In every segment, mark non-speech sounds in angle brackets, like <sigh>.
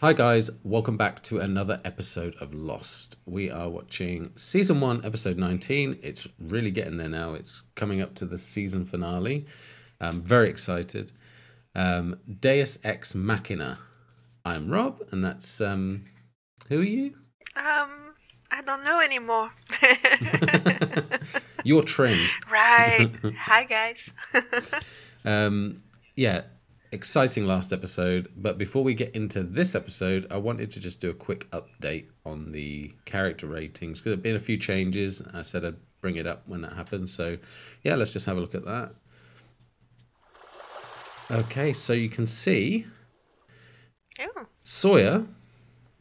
Hi, guys. Welcome back to another episode of Lost. We are watching season one, episode 19. It's really getting there now. It's coming up to the season finale. I'm very excited. Um, Deus Ex Machina. I'm Rob, and that's. Um, who are you? Um, I don't know anymore. <laughs> You're Trin. right. <laughs> Hi, guys. <laughs> Um, yeah, exciting last episode. But before we get into this episode, I wanted to just do a quick update on the character ratings because there have been a few changes. I said I'd bring it up when that happens. So, yeah, let's just have a look at that. Okay, so you can see Ew. Sawyer,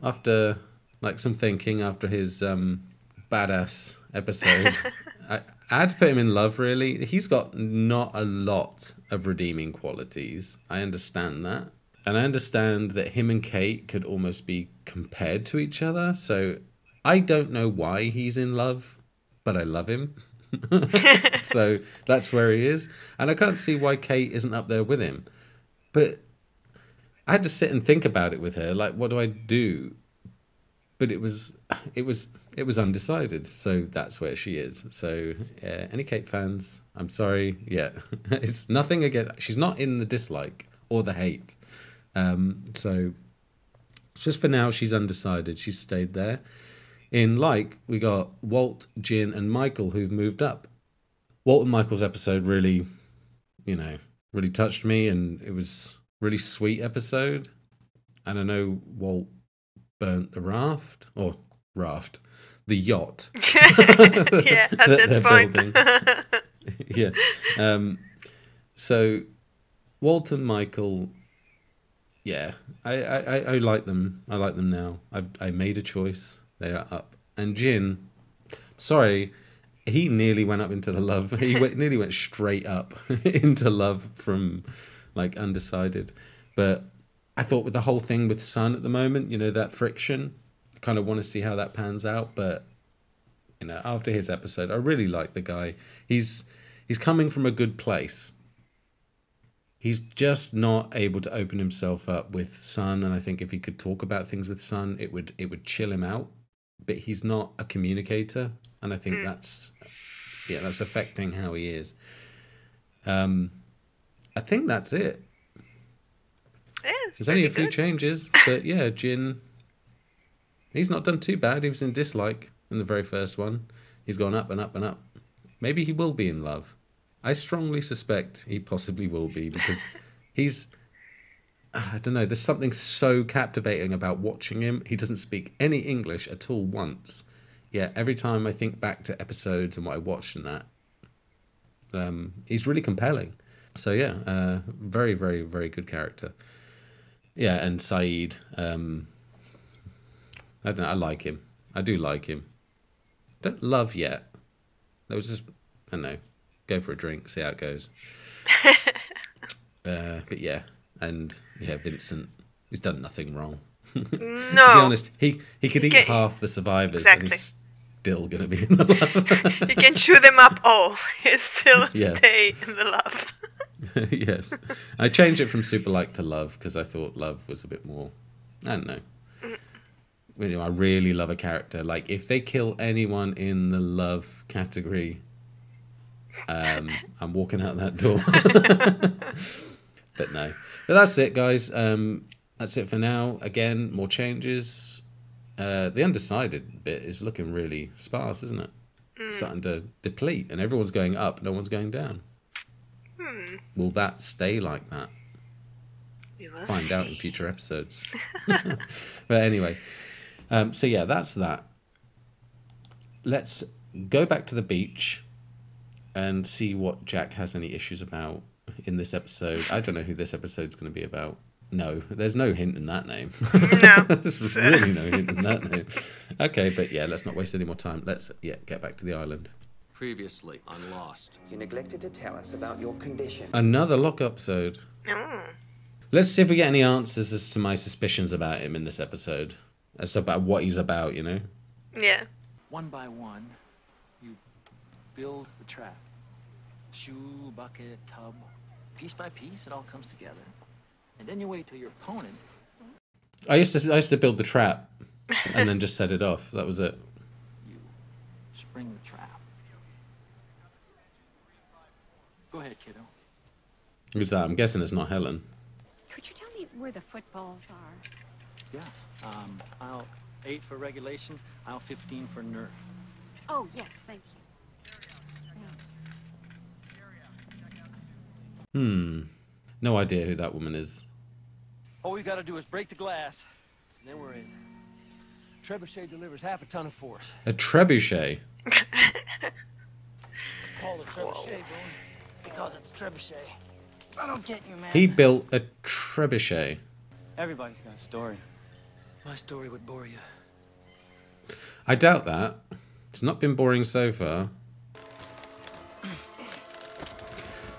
after like some thinking after his um, badass episode, <laughs> I, I had to put him in love. Really, he's got not a lot of redeeming qualities. I understand that, and I understand that him and Kate could almost be compared to each other. So I don't know why he's in love, but I love him. <laughs> so that's where he is, and I can't see why Kate isn't up there with him. But I had to sit and think about it with her. Like, what do I do? But it was, it was, it was undecided. So that's where she is. So, uh, any Kate fans, I'm sorry. Yeah, <laughs> it's nothing again. She's not in the dislike or the hate. Um, so, just for now, she's undecided. She's stayed there. In like, we got Walt, Jin, and Michael who've moved up. Walt and Michael's episode really, you know, really touched me, and it was really sweet episode. And I know Walt burnt the raft or raft, the yacht. <laughs> yeah, at they're point. building. <laughs> yeah. Um, so Walt and Michael, yeah, I, I, I, I like them. I like them now. I've I made a choice. They are up. And Jin, sorry, he nearly went up into the love. He <laughs> went, nearly went straight up into love from like undecided. But I thought with the whole thing with Sun at the moment, you know, that friction, I kind of want to see how that pans out. But you know, after his episode, I really like the guy. He's he's coming from a good place. He's just not able to open himself up with Sun, and I think if he could talk about things with Sun, it would it would chill him out. But he's not a communicator, and I think that's yeah, that's affecting how he is. Um, I think that's it. Yeah, There's only a few good. changes, but yeah, Jin. He's not done too bad. He was in dislike in the very first one. He's gone up and up and up. Maybe he will be in love. I strongly suspect he possibly will be because <laughs> he's. I don't know. There's something so captivating about watching him. He doesn't speak any English at all once. Yeah, every time I think back to episodes and what I watched and that, um, he's really compelling. So yeah, uh, very, very, very good character. Yeah, and Sayid, um, I don't know, I like him. I do like him. Don't love yet. There was just, I don't know, go for a drink, see how it goes. <laughs> uh, but yeah, and yeah, Vincent, he's done nothing wrong. <laughs> to be honest, he he could eat Get- half the survivors, and he's still gonna be in the <laughs> love. You can chew them up all. You still Yes. stay in the love. <laughs> yes, I changed it from super like to love because I thought love was a bit more. I don't know. You know, I really love a character. Like if they kill anyone in the love category, um, <laughs> I'm walking out that door. <laughs> but no, but that's it, guys. Um, that's it for now. Again, more changes. Uh, the undecided bit is looking really sparse, isn't it? Starting to deplete, and everyone's going up. No one's going down. Will that stay like that? We will Find out in future episodes. <laughs> <laughs> but anyway, um, so yeah, that's that. Let's go back to the beach and see what Jack has any issues about in this episode. I don't know who this episode's going to be about. No, there's no hint in that name. No. <laughs> there's really no hint in that name. Okay, but yeah, let's not waste any more time. Let's yeah get back to the island. Previously on Lost. You neglected to tell us about your condition. Another Locke episode. Mm. Let's see if we get any answers as to my suspicions about him in this episode. As to about what he's about, you know? Yeah. One by one, you build the trap. Shoe, bucket, tub. Piece by piece, it all comes together. And then you wait till your opponent I used to I used to build the trap, and then just set it off. That was it. You spring the trap. Go ahead, kiddo. Who's that? I'm guessing it's not Helen. Could you tell me where the footballs are? Yeah. Um, aisle 8 for regulation, aisle 15 for nerf. Oh, yes, thank you. Thanks. Hmm. No idea who that woman is. All we've gotta do is break the glass, and then we're in. Trebuchet delivers half a ton of force. A trebuchet. It's called a trebuchet, Boone, because it's trebuchet. I don't get you, man. He built a trebuchet. Everybody's got a story. My story would bore you. I doubt that. It's not been boring so far.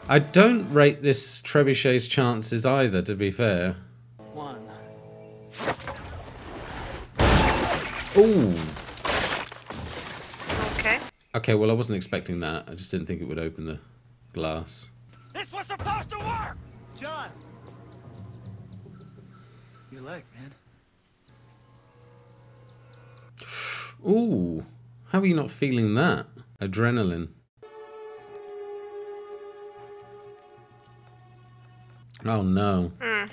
I don't rate this trebuchet's chances either, to be fair. One. Ooh. Okay. Okay, well, I wasn't expecting that. I just didn't think it would open the glass. This was supposed to work! John! Your leg, man. Ooh. How are you not feeling that? Adrenaline. Oh no. Hmm.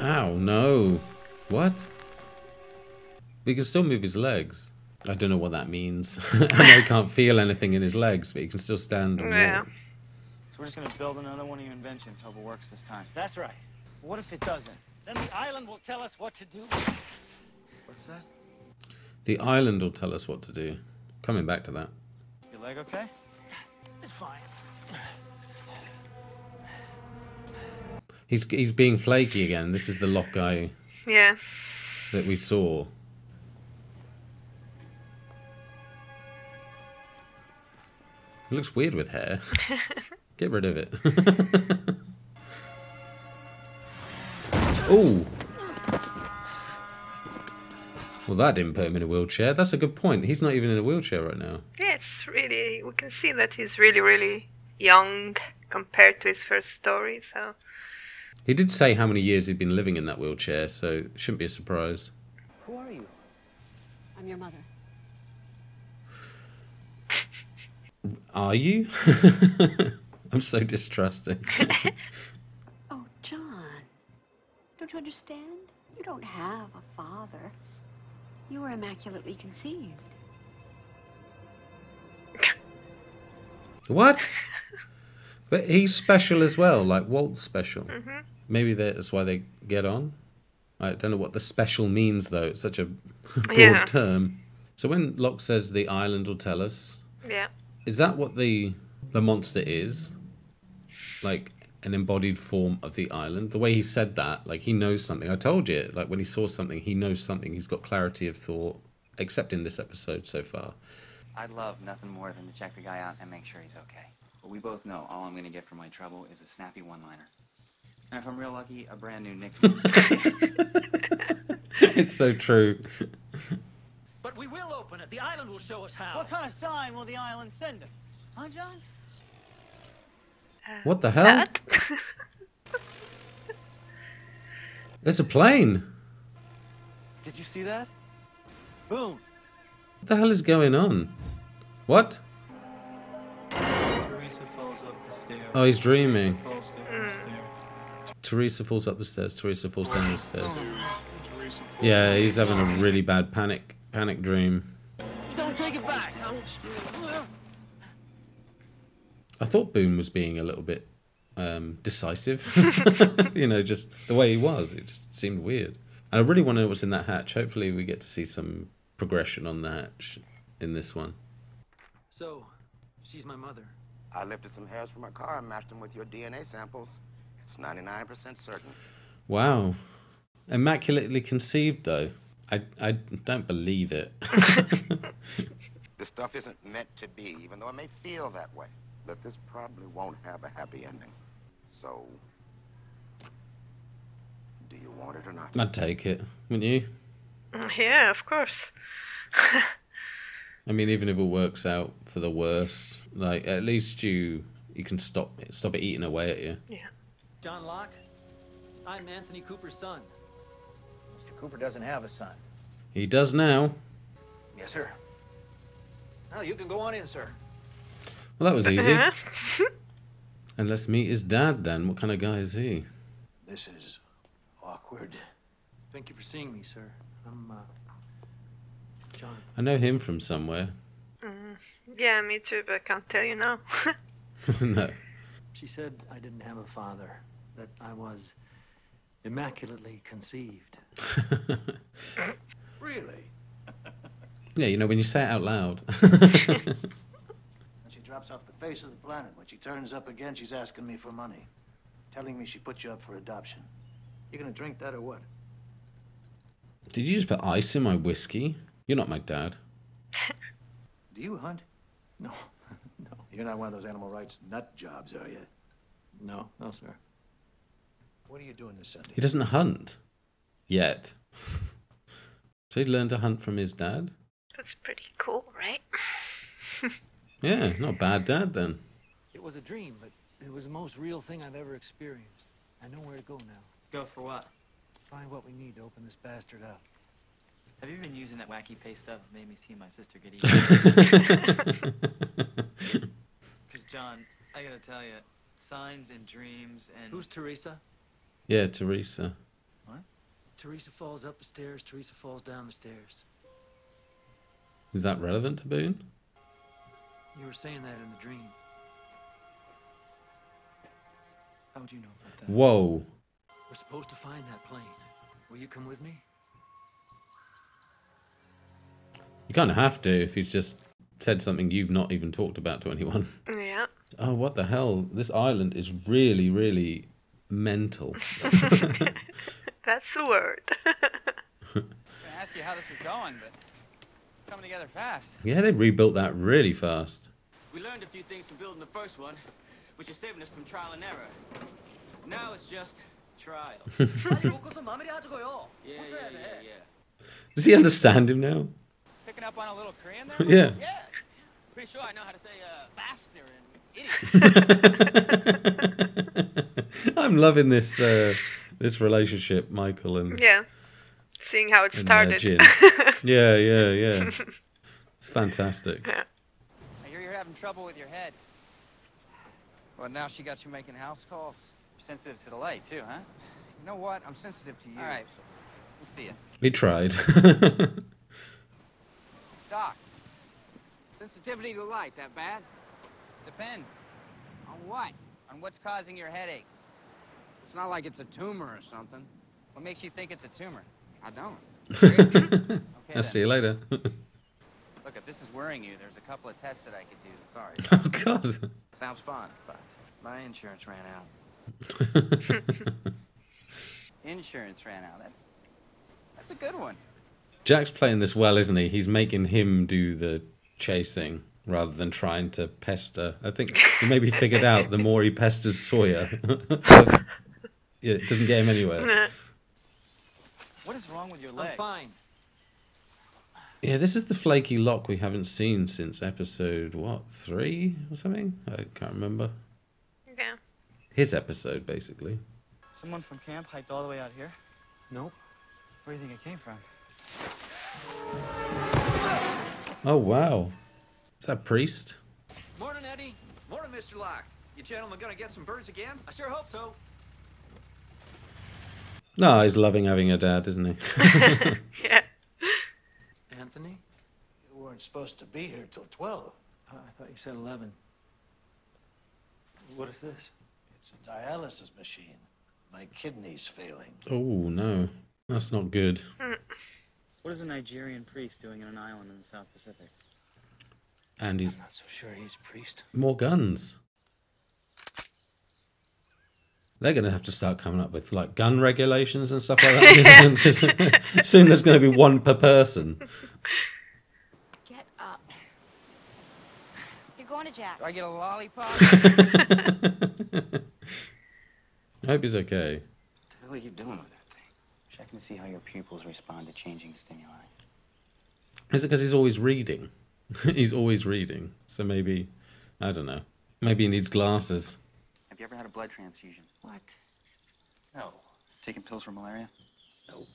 Ow, no. What? But he can still move his legs. I don't know what that means. <laughs> I know he can't feel anything in his legs, but he can still stand and Yeah. walk. So we're just gonna build another one of your inventions. Hope it works this time. That's right. What if it doesn't? Then the island will tell us what to do. What's that? The island will tell us what to do. Coming back to that. Your leg okay? It's fine. He's he's being flaky again. This is the Locke guy Yeah. that we saw. It looks weird with hair. <laughs> Get rid of it. <laughs> Ooh. Well, that didn't put him in a wheelchair. That's a good point. He's not even in a wheelchair right now. Yeah, it's really. We can see that he's really, really young compared to his first story. So He did say how many years he'd been living in that wheelchair, so it shouldn't be a surprise. Who are you? I'm your mother. Are you? <laughs> I'm so distrusting. <laughs> Oh, John. Don't you understand? You don't have a father. You were immaculately conceived. <laughs> What? But he's special as well, like Walt's special. Mm-hmm. Maybe that's why they get on. I don't know what the special means though. It's such a broad Yeah. term. So when Locke says the island will tell us, yeah. Is that what the the monster is? Like an embodied form of the island? The way he said that, like he knows something. I told you, like when he saw something, he knows something. He's got clarity of thought, except in this episode so far. I'd love nothing more than to check the guy out and make sure he's okay. But we both know all I'm gonna get for my trouble is a snappy one-liner. And if I'm real lucky, a brand new nickname. <laughs> <laughs> it's so true. <laughs> But we will open it. The island will show us how. What kind of sign will the island send us? Huh, John? What the hell? That? <laughs> There's a plane. Did you see that? Boom. What the hell is going on? What? Teresa falls up the stairs. Oh, he's dreaming. Falls down the mm. stairs. Teresa falls up the stairs. Teresa falls down the stairs. Yeah, he's having a really bad panic panic dream. Don't take it back. I thought Boone was being a little bit um, decisive. <laughs> <laughs> you know, just the way he was. It just seemed weird. And I really want to know what's in that hatch. Hopefully, we get to see some progression on the hatch in this one. So, she's my mother. I lifted some hairs from her car and matched them with your DNA samples. It's 99% certain. Wow. Immaculately conceived, though. I, I don't believe it. <laughs> This stuff isn't meant to be, even though it may feel that way. That this probably won't have a happy ending. So, do you want it or not? I'd take it, wouldn't you? Mm, yeah, of course. <laughs> I mean, even if it works out for the worst, like at least you you can stop it, stop it eating away at you. yeah. John Locke, I'm Anthony Cooper's son. Mr. Cooper doesn't have a son. He does now. Yes, sir. Well, you can go on in, sir. Well, that was easy. Uh-huh. <laughs> and let's meet his dad then. What kind of guy is he? This is awkward. Thank you for seeing me, sir. I'm, uh, John. I know him from somewhere. Mm, yeah, me too, but I can't tell you now. <laughs> <laughs> no. She said I didn't have a father, that I was immaculately conceived. <laughs> Really? Yeah, you know, when you say it out loud. <laughs> When she drops off the face of the planet, when she turns up again, she's asking me for money. Telling me she put you up for adoption. You gonna drink that or what? Did you just put ice in my whiskey? You're not my dad. <laughs> Do you hunt? No, no, You're not one of those animal rights nut jobs, are you? no, no, sir. What are you doing this Sunday? He doesn't hunt. Yet. <laughs> so he learned to hunt from his dad? That's pretty cool, right? <laughs> Yeah, not a bad dad then. It was a dream, but it was the most real thing I've ever experienced. I know where to go now. Go for what? Find what we need to open this bastard up. Have you been using that wacky pay stuff? Made me see my sister get eaten. <laughs> Because John, I gotta tell you, signs and dreams and Who's Teresa? Yeah, Teresa. What? Teresa falls up the stairs, Teresa falls down the stairs. Is that relevant to Boone? You were saying that in the dream. How would you know about that? Whoa. We're supposed to find that plane. Will you come with me? You kind of have to if he's just said something you've not even talked about to anyone. Yeah. Oh, what the hell? This island is really, really mental. <laughs> <laughs> That's the word. <laughs> I was ask you how this was going, but it's coming together fast. yeah, they rebuilt that really fast. We learned a few things from building the first one, which is saving us from trial and error. Now it's just trial. yeah, yeah, yeah, yeah. Does he understand him now? Picking up on a little Korean there? Yeah. Yeah. Pretty sure I know how to say uh, bastard and idiot. <laughs> I'm loving this uh, this relationship, Michael and, yeah. Seeing how it and uh, started. Jin. <laughs> Yeah, yeah, yeah. It's fantastic. I hear you're having trouble with your head. Well, now she got you making house calls. You're sensitive to the light, too, huh? You know what? I'm sensitive to you. All right. We'll see you. He tried. <laughs> Doc, sensitivity to light, that bad? Depends On what? On what's causing your headaches. It's not like it's a tumor or something. What makes you think it's a tumor? I don't. <laughs> I'll then. see you later. <laughs> Look, if this is worrying you, there's a couple of tests that I could do. Sorry. <laughs> oh God. Sounds fun, but my insurance ran out. Insurance ran out. That, that's a good one. Jack's playing this well, isn't he? He's making him do the chasing rather than trying to pester. I think he maybe figured out the more he pesters Sawyer, yeah, <laughs> it doesn't get him anywhere. <laughs> What is wrong with your leg? I'm leg? fine. Yeah, this is the flaky Locke we haven't seen since episode what three or something. I can't remember. yeah. His episode, basically. Someone from camp hiked all the way out here? Nope. Where do you think it came from? Oh wow, is that priest? Morning, Eddie. Morning, Mr. Locke. You gentlemen gonna get some birds again? I sure hope so. No, he's loving having a dad, isn't he? <laughs> yeah. Anthony? You weren't supposed to be here till 12. Uh, I thought you said 11. What is this? It's a dialysis machine. My kidney's failing. oh no, that's not good. What is a Nigerian priest doing in an island in the South Pacific? And he's Not so sure he's a priest. more guns. They're going to have to start coming up with like gun regulations and stuff like that. <laughs> Because <laughs> soon there's going to be one per person. Get up. You're going to Jack. Do I get a lollipop? <laughs> I hope he's okay. What the hell are you doing with that thing? Checking to see how your pupils respond to changing stimuli. Is it because he's always reading? <laughs> he's always reading. So maybe, I don't know. Maybe he needs glasses. Have you ever had a blood transfusion? what? No. taking pills for malaria? Nope.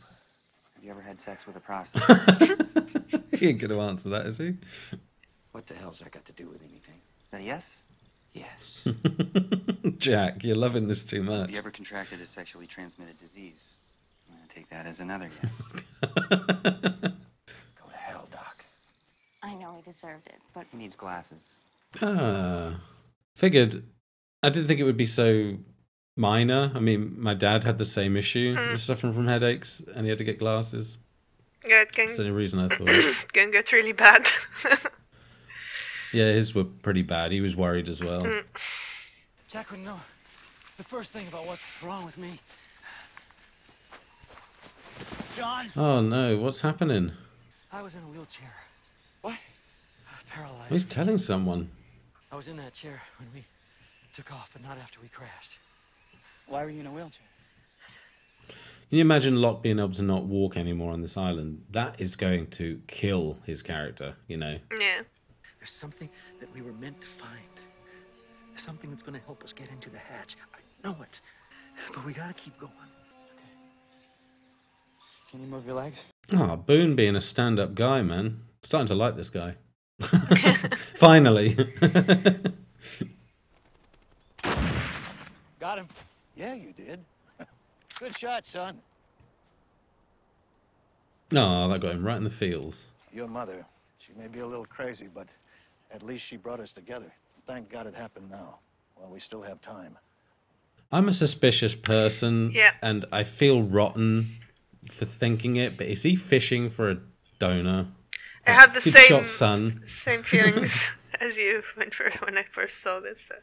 Have you ever had sex with a prostitute? <laughs> he ain't gonna answer that, is he? what the hell's that got to do with anything? Is that a yes? Yes. <laughs> Jack, you're loving this too much. Have you ever contracted a sexually transmitted disease? I'm gonna take that as another yes. Go to hell, Doc. I know he deserved it, but He needs glasses. Ah, figured. I didn't think it would be so minor. I mean, my dad had the same issue, Mm. He's suffering from headaches, and he had to get glasses. Yeah, it can That's the only reason I thought. <coughs> can get really bad. <laughs> yeah, his were pretty bad. He was worried as well. Mm. Jack would know the first thing about what's wrong with me. John, Oh no, what's happening? I was in a wheelchair. What? Paralyzed. He's telling someone. I was in that chair when we took off, but not after we crashed. Why were you in a wheelchair? Can you imagine Locke being able to not walk anymore on this island? That is going to kill his character, you know. yeah. There's something that we were meant to find. Something that's going to help us get into the hatch. I know it. But we got to keep going. Okay. Can you move your legs? Ah, Boone being a stand up guy, man. Starting to like this guy. <laughs> <laughs> Finally. <laughs> Got him. Yeah, you did. Good shot, son. oh, that got him right in the feels. Your mother, she may be a little crazy, but at least she brought us together. Thank God it happened now, while we still have time. I'm a suspicious person, Yeah. and I feel rotten for thinking it, but is he fishing for a donor? I had the Good same shot, son. same feelings <laughs> as you when when I first saw this. So.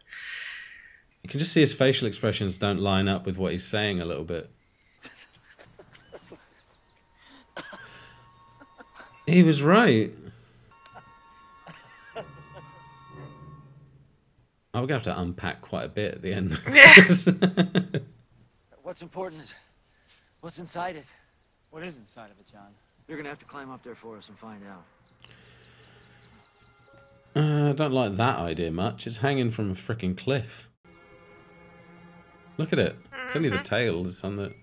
You can just see his facial expressions don't line up with what he's saying a little bit. He was right. Oh, we're gonna have to unpack quite a bit at the end. Yes. <laughs> What's important is what's inside it. What is inside of it, John? You're going to have to climb up there for us and find out. Uh, I don't like that idea much. It's hanging from a freaking cliff. Look at it. It's only the tail. It's on the.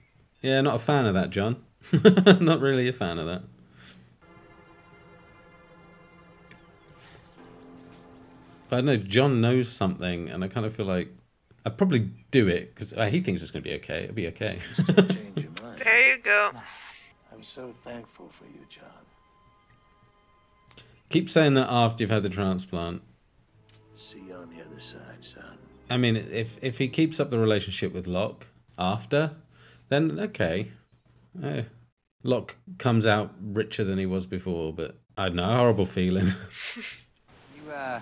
Yeah, not a fan of that, John. <laughs> not really a fan of that. But I know John knows something, and I kind of feel like I'd probably do it because he thinks it's going to be okay. It'll be okay. Change your mind. <laughs> There you go. <sighs> <laughs> I'm so thankful for you, John. Keep saying that after you've had the transplant. See you on the other side, son. I mean, if if he keeps up the relationship with Locke after, then okay. Eh, Locke comes out richer than he was before, but I don't know, a horrible feeling. <laughs> You, uh,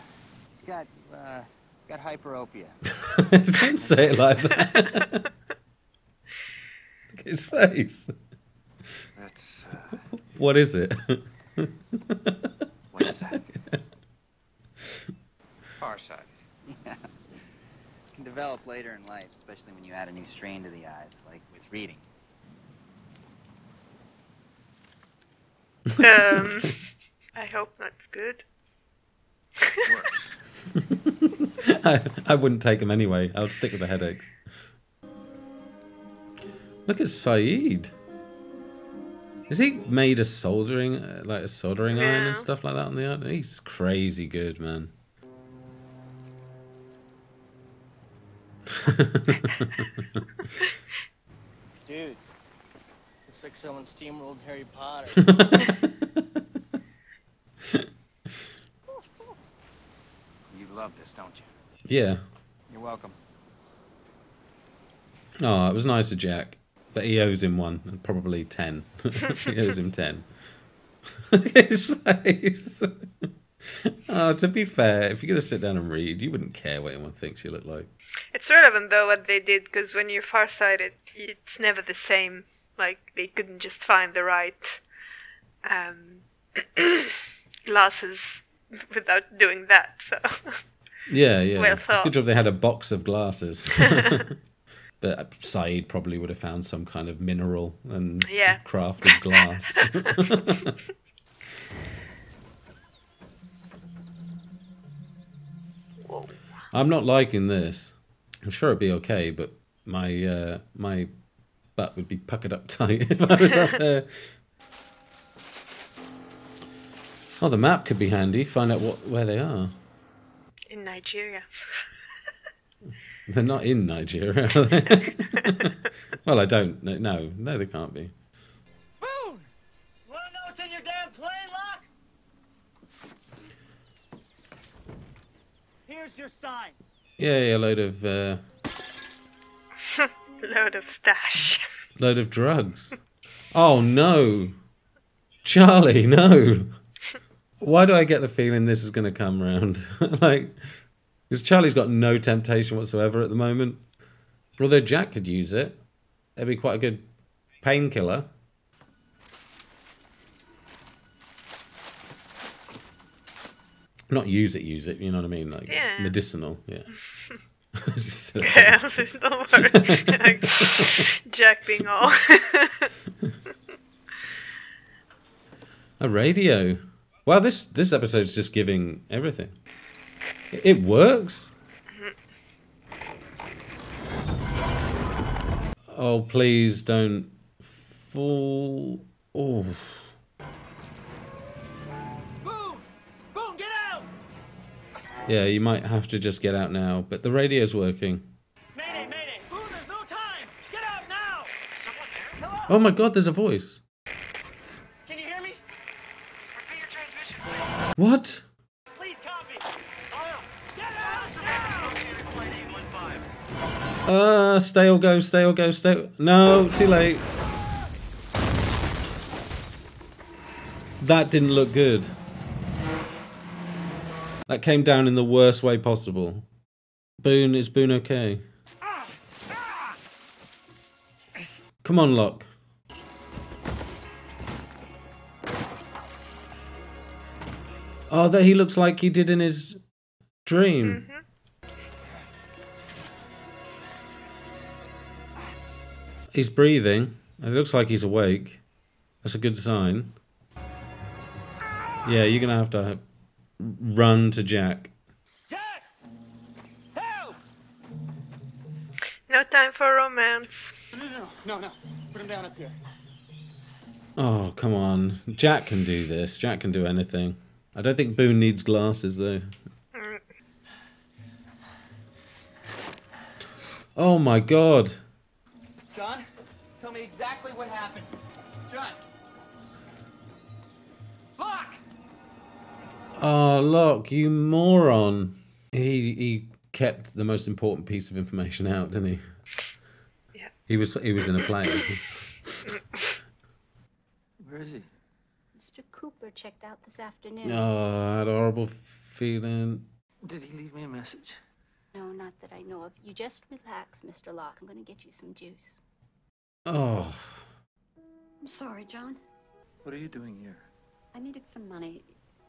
you got, uh, got hyperopia. <laughs> don't say it like that. <laughs> Look at his face. That's, uh, What is it? what is that? Farsighted. Yeah. Can develop later in life, especially when you add a new strain to the eyes, like with reading. Um, <laughs> I hope that's good. <laughs> I, I wouldn't take them anyway. I would stick with the headaches. Look at Sayid. Is he made a soldering, uh, like a soldering iron and stuff like that on the island? He's crazy good, man. <laughs> Dude, looks like someone steamrolled Harry Potter. <laughs> You love this, don't you? yeah. You're welcome. Oh, it was nice of Jack, but he owes him one, and probably ten. <laughs> he owes him ten. <laughs> His face. <laughs> oh, to be fair, if you're gonna sit down and read, you wouldn't care what anyone thinks you look like. It's relevant though what they did because when you're farsighted, it's never the same. Like they couldn't just find the right um, <clears throat> glasses without doing that. So Yeah, yeah. Well it's a good job they had a box of glasses. But Sayid probably would have found some kind of mineral and Yeah. crafted glass. <laughs> I'm not liking this. I'm sure it'd be okay, but my uh, my butt would be puckered up <laughs> tight if I was up there. Oh, the map could be handy. Find out what where they are. In Nigeria. <laughs> They're not in Nigeria, are they? <laughs> well, I don't. No, no, no, they can't be. Boone! Wanna know what's in your damn plane, Locke? Here's your sign. Yeah, yeah, load of uh, <laughs> Load of stash. load of drugs. Oh no, Charlie, no. <laughs> Why do I get the feeling this is going to come round? like, because Charlie's got no temptation whatsoever at the moment. Although Jack could use it, that'd be quite a good painkiller. Not use it, use it. You know what I mean? Like Yeah. medicinal. Yeah. <laughs> Yeah, <laughs> don't worry. <laughs> Jack being all. A radio. Wow, this this episode's just giving everything. It- works. Oh, please don't fall. Oh, Boone! Boone, get out! yeah, you might have to just get out now. But the radio's working. Mayday, mayday! Boone, there's no time! Get out now! Someone there? Oh my God, there's a voice. Can you hear me? Repeat your transmission, What? please. Please copy. Kyle, get out now! Flight 815. Uh, stay or go, stay or go, stay. No, too late. That didn't look good. That came down in the worst way possible. Boone, is Boone okay? Come on, Locke. Oh, that he looks like he did in his dream. He's breathing. It looks like he's awake. That's a good sign. Yeah, you're gonna have to run to Jack. Jack! Help! No time for romance. No, no, no, no, no. Put him down up here. Oh, come on. Jack can do this. Jack can do anything. I don't think Boone needs glasses, though. Mm. Oh my god. John, tell me exactly what happened. John. Locke! Oh, ah, Locke, you moron. He he kept the most important piece of information out, didn't he? Yeah. He was he was in a plane. <laughs> Where is he? Mr. Cooper checked out this afternoon. oh, I had a horrible feeling. Did he leave me a message? No, not that I know of. You just relax, Mr. Locke. I'm going to get you some juice. Oh, I'm sorry, John. What are you doing here? I needed some money.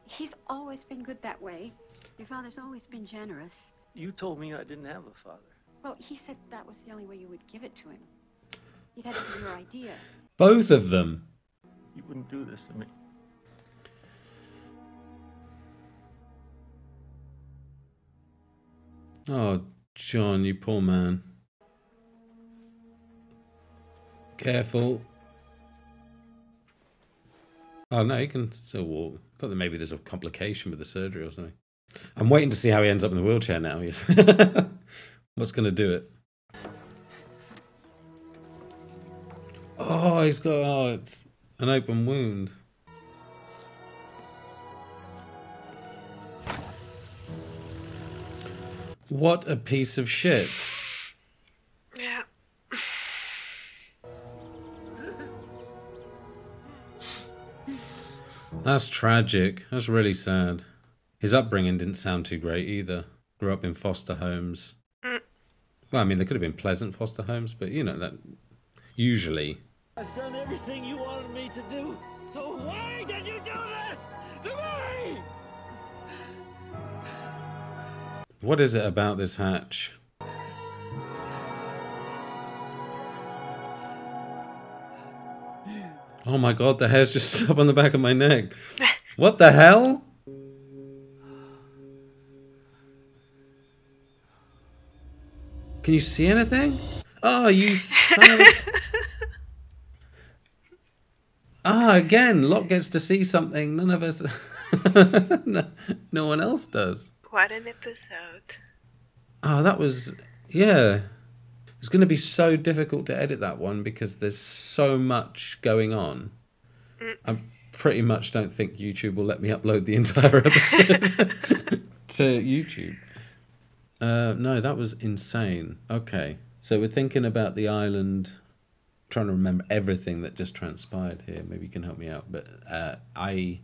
He's always been good that way. Your father's always been generous. You told me I didn't have a father. Well, he said that was the only way you would give it to him. It had to be your idea. both of them. You wouldn't do this to me. Oh, John, you poor man. Careful. Oh no, he can still walk. I thought that maybe there's a complication with the surgery or something. I'm waiting to see how he ends up in the wheelchair now. Yes. <laughs> What's going to do it? Oh, he's got oh, an open wound. What a piece of shit. That's tragic. That's really sad. His upbringing didn't sound too great either. Grew up in foster homes. Mm. Well, I mean, they could have been pleasant foster homes, but you know that usually. I've done everything you wanted me to do. So why did you do this to me? What is it about this hatch? Oh my god, the hair's just <laughs> up on the back of my neck. What the hell? Can you see anything? Oh, you son. <laughs> Ah, again, Locke gets to see something none of us, <laughs> no, no one else does. What an episode. Oh, that was yeah. It's going to be so difficult to edit that one because there's so much going on. I pretty much don't think YouTube will let me upload the entire <laughs> episode <laughs> to YouTube. Uh, no, that was insane. Okay, so we're thinking about the island. Trying to remember everything that just transpired here. Maybe you can help me out. But uh, I,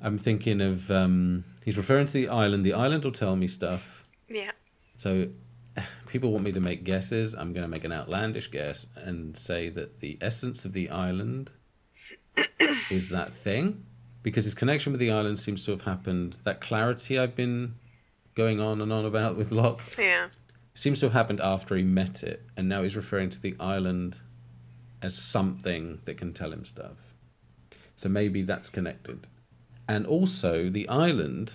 I'm thinking of. Um, he's referring to the island. The island will tell me stuff. Yeah. So <sighs> people want me to make guesses. I'm going to make an outlandish guess and say that the essence of the island <coughs> is that thing because his connection with the island seems to have happened. That clarity I've been going on and on about with Locke Yeah. seems to have happened after he met it, and now he's referring to the island as something that can tell him stuff. So maybe that's connected. And also, the island,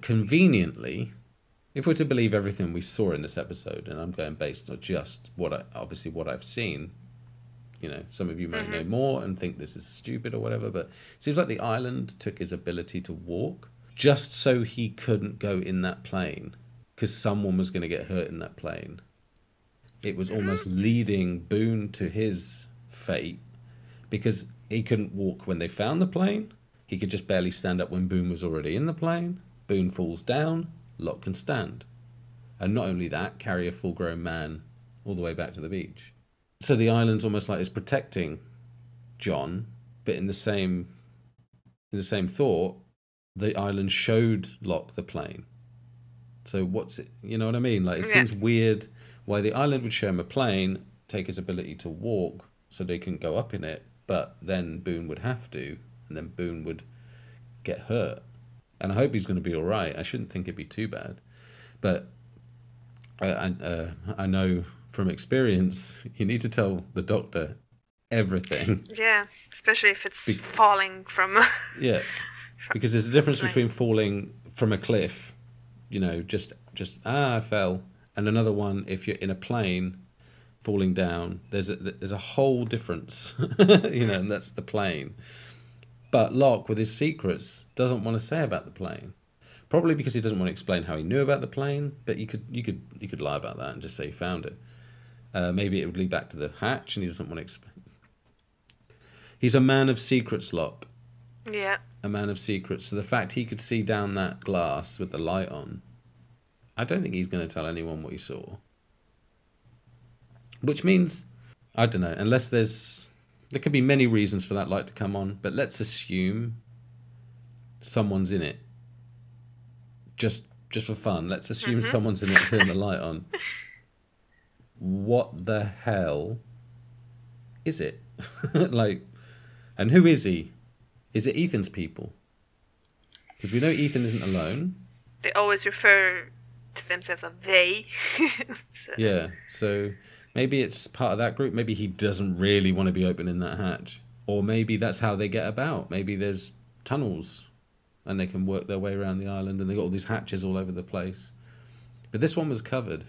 conveniently, if we're to believe everything we saw in this episode, and I'm going based on just what I obviously what I've seen, you know, some of you may know mm-hmm. more and think this is stupid or whatever, but it seems like the island took his ability to walk just so he couldn't go in that plane because someone was going to get hurt in that plane. It was almost mm-hmm. leading Boone to his fate because he couldn't walk when they found the plane. He could just barely stand up when Boone was already in the plane. Boone falls down, Locke can stand. And not only that, carry a full grown man all the way back to the beach. So the island's almost like it's protecting John, but in the same in the same thought, the island showed Locke the plane. So what's it you know what I mean? Like it Yeah. seems weird why the island would show him a plane, take his ability to walk so they can go up in it, but then Boone would have to, and then Boone would get hurt. And I hope he's going to be all right. I shouldn't think it'd be too bad, but I I, uh, I know from experience <laughs> you need to tell the doctor everything. Yeah. Especially if it's Be- falling from. <laughs> Yeah, because there's a difference between falling from a cliff, you know, just just ah I fell, and another one if you're in a plane, falling down. There's a there's a whole difference, <laughs> you know, and that's the plane. But Locke, with his secrets, doesn't want to say about the plane. Probably because he doesn't want to explain how he knew about the plane. But you could you could you could lie about that and just say he found it. Uh, maybe it would lead back to the hatch, and he doesn't want to explain. He's a man of secrets, Locke yeah. a man of secrets. So the fact he could see down that glass with the light on, I don't think he's going to tell anyone what he saw. Which means, I don't know, unless there's. There could be many reasons for that light to come on, but let's assume someone's in it. Just just for fun, let's assume mm-hmm. someone's in it to turn the light on. What the hell is it? <laughs> like, and who is he? Is it Ethan's people? Because we know Ethan isn't alone. They always refer to themselves as they. <laughs> So- Yeah, so maybe it's part of that group. Maybe he doesn't really want to be opening that hatch. Or maybe that's how they get about. Maybe there's tunnels and they can work their way around the island and they've got all these hatches all over the place. But this one was covered.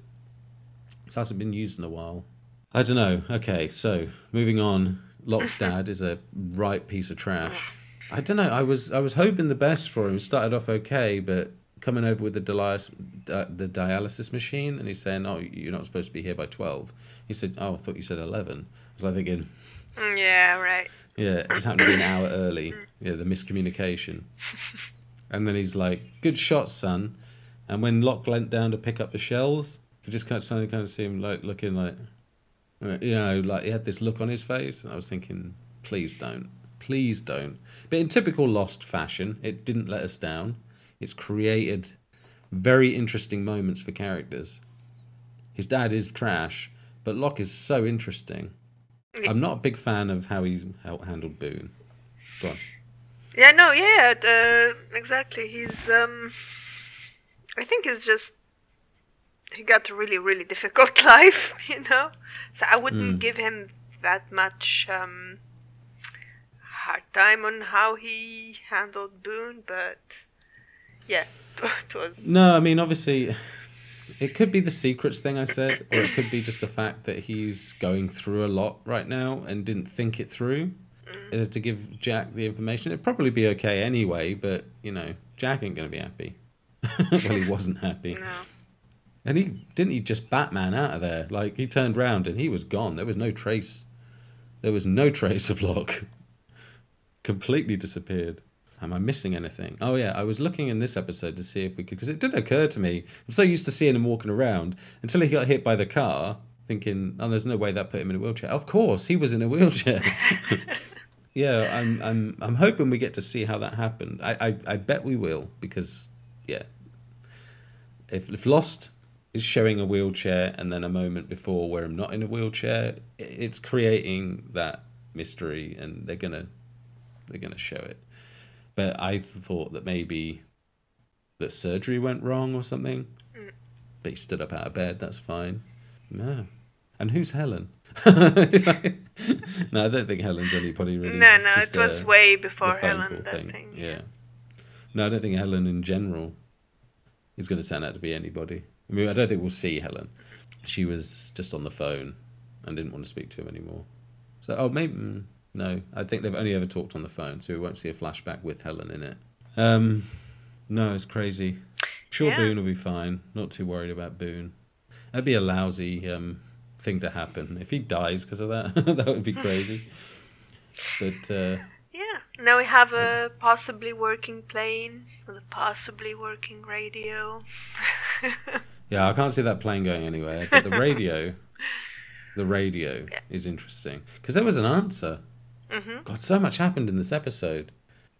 This hasn't been used in a while. I don't know. Okay, so moving on. Locke's dad is a right piece of trash. I don't know. I was I was hoping the best for him. Started off okay, but coming over with the dialysis, uh, the dialysis machine, and he's saying, "Oh, you're not supposed to be here by 12. He said, "Oh, I thought you said 11." I was like thinking, Mm, yeah, right. yeah, it just happened to be an hour early. Yeah, the miscommunication. And then he's like, "Good shot, son." And when Locke leant down to pick up the shells, you just kind of suddenly kind of see him like looking like, uh, you know, like he had this look on his face, and I was thinking, please don't, please don't. But in typical Lost fashion, it didn't let us down. It's created very interesting moments for characters. His dad is trash, but Locke is so interesting. I'm not a big fan of how he handled Boone. Go on. Yeah, no, yeah, uh, exactly. He's, um, I think he's just, he got a really, really <laughs> difficult <laughs> life, you know? So I wouldn't Mm. give him that much, um, hard time on how he handled Boone, but yeah, <laughs> it was, No, I mean obviously it could be the secrets thing I said, or it could be just the fact that he's going through a lot right now and didn't think it through. uh, to give Jack the information. It'd probably be okay anyway, but you know, Jack ain't gonna be happy. <laughs> well, he <laughs> wasn't happy. No. And he didn't he just Batman out of there. Like he turned round and he was gone. There was no trace. There was no trace of Locke. Completely disappeared. Am I missing anything? Oh yeah, I was looking in this episode to see if we could because it didn't occur to me. I'm so used to seeing him walking around until he got hit by the car, thinking, "Oh, there's no way that put him in a wheelchair." Of course, he was in a wheelchair. <laughs> yeah, I'm I'm I'm hoping we get to see how that happened. I I, I bet we will because yeah, if if Lost is showing a wheelchair and then a moment before where I'm not in a wheelchair, it's creating that mystery, and they're gonna they're gonna show it. But I thought that maybe that surgery went wrong or something. But he stood up out of bed. That's fine. No. And who's Helen? <laughs> no, I don't think Helen's anybody really. No, no, it was a- way before Helen, that thing, Yeah. No, I don't think Helen in general is going to turn out to be anybody. I mean, I don't think we'll see Helen. She was just on the phone and didn't want to speak to him anymore. So, oh, maybe mm, no. I think they've only ever talked on the phone, so we won't see a flashback with Helen in it. Um, no, it's crazy. Sure, Yeah. Boone will be fine. Not too worried about Boone. That'd be a lousy um, thing to happen if he dies because of that. <laughs> that would be crazy. But uh, Yeah. Now we have a possibly working plane with a possibly working radio. <laughs> Yeah, I can't see that plane going anywhere. But the radio, <laughs> the radio is interesting because there was an answer. Mhm. God, so much happened in this episode.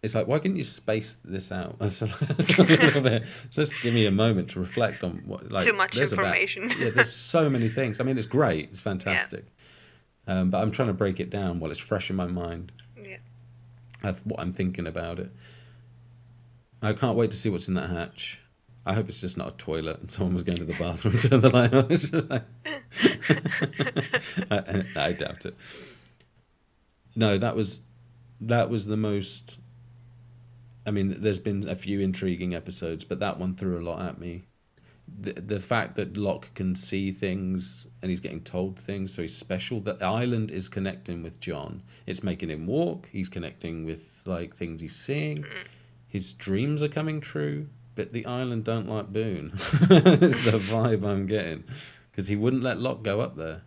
It's like, why couldn't you space this out? <laughs> A little bit- Just give me a moment to reflect on what. Like, Too much there's about- information. yeah, there's so many things. I mean, it's great. It's fantastic. Um, but I'm trying to break it down while it's fresh in my mind Yeah. of what I'm thinking about it. I can't wait to see what's in that hatch. I hope it's just not a toilet and <laughs> someone was going to the bathroom, <laughs> turn the light on. It's just like- I, I- I doubt it. No, that was that was the most. I mean, there's been a few intriguing episodes, but that one threw a lot at me. The, the fact that Locke can see things and he's getting told things, so he's special. That island is connecting with John. It's making him walk. He's connecting with like things he's seeing. His dreams are coming true, but the island don't like Boone. <laughs> it's the vibe I'm getting because he wouldn't let Locke go up there.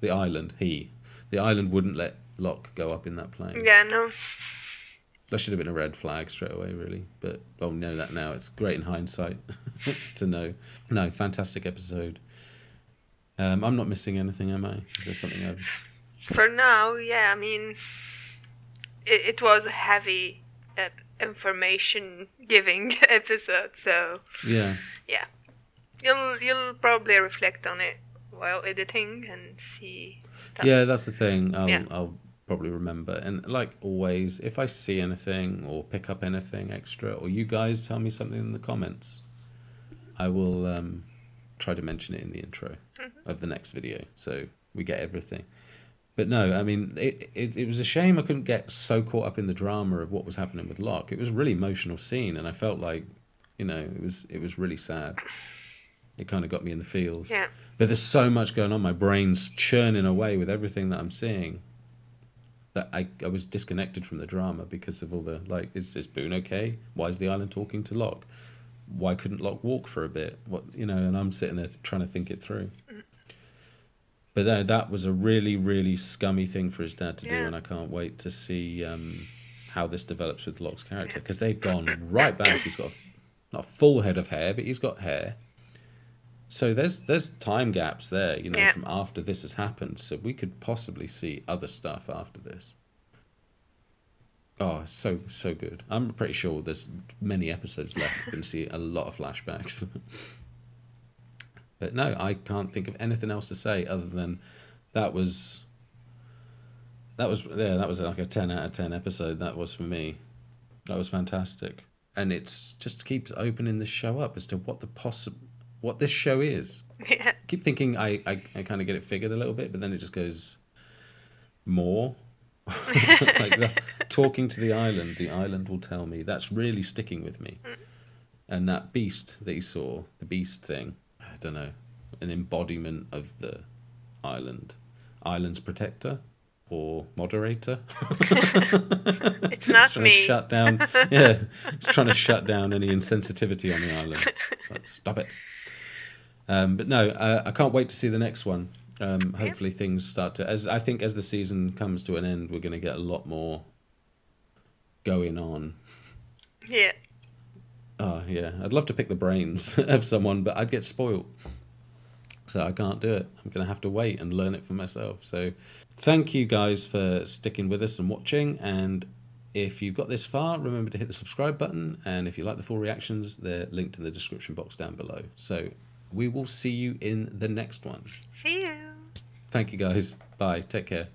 The island, he, the island wouldn't let Locke go up in that plane. Yeah, no. That should have been a red flag straight away, really. But I'll know that now. It's great in hindsight <laughs> to know. No, fantastic episode. Um, I'm not missing anything, am I? Is there something I've? For now, yeah, I mean, it, it was a heavy uh, information giving <laughs> episode, so Yeah. yeah, you'll you'll probably reflect on it while editing and see stuff. Yeah, that's the thing. I'll, Yeah. I'll probably remember. And like always, if I see anything or pick up anything extra, or you guys tell me something in the comments, I will um, try to mention it in the intro of the next video, so we get everything. But no, I mean, it, it it was a shame I couldn't get so caught up in the drama of what was happening with Locke. It was a really emotional scene, and I felt like, you know, it was it was really sad. It kind of got me in the feels. Yeah. But there's so much going on. My brain's churning away with everything that I'm seeing. That I, I was disconnected from the drama because of all the like. Is is Boone okay? Why is the island talking to Locke? Why couldn't Locke walk for a bit? What you know? And I'm sitting there trying to think it through. But no, that was a really, really scummy thing for his dad to do, and I can't wait to see um, how this develops with Locke's character because they've gone right back. He's got a, not a full head of hair, but he's got hair. So there's there's time gaps there, you know, Yeah. from after this has happened. So we could possibly see other stuff after this. Oh, so so good. I'm pretty sure there's many episodes left. Going to see a lot of flashbacks. <laughs> but no, I can't think of anything else to say other than that was that was yeah, that was like a 10 out of 10 episode that was for me. That was fantastic. And it's just keeps opening the show up as to what the possible what this show is. <laughs> Yeah. keep thinking I, I, I kind of get it figured a little bit, but then it just goes more. <laughs> like the, talking to the island, the island will tell me. That's really sticking with me. Hmm. And that beast that you saw, the beast thing, I don't know, an embodiment of the island, island's protector, or moderator. it's not <laughs> He's trying me. to shut down. Yeah, he's trying to shut down any insensitivity on the island. It's like, stop it. Um, but no, uh, I can't wait to see the next one. Um, hopefully, things start to as I think as the season comes to an end, we're going to get a lot more going on. Yeah. Oh yeah, I'd love to pick the brains <laughs> of someone, but I'd get spoiled. So I can't do it. I'm going to have to wait and learn it for myself. So thank you guys for sticking with us and watching. And if you've got this far, remember to hit the subscribe button. And if you like the full reactions, they're linked in the description box down below. So we will see you in the next one. See you. Thank you guys. Bye. Take care.